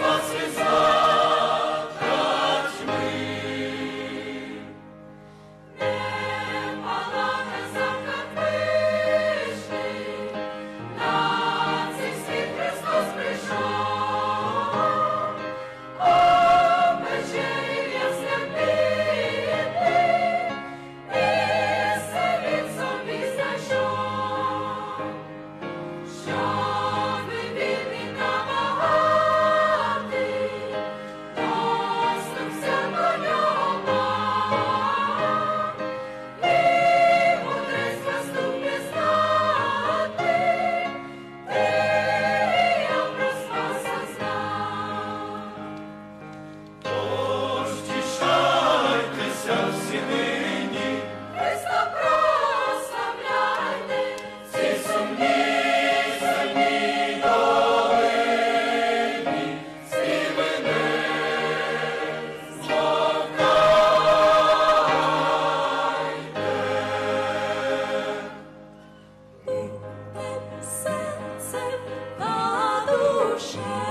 nossas almas. share.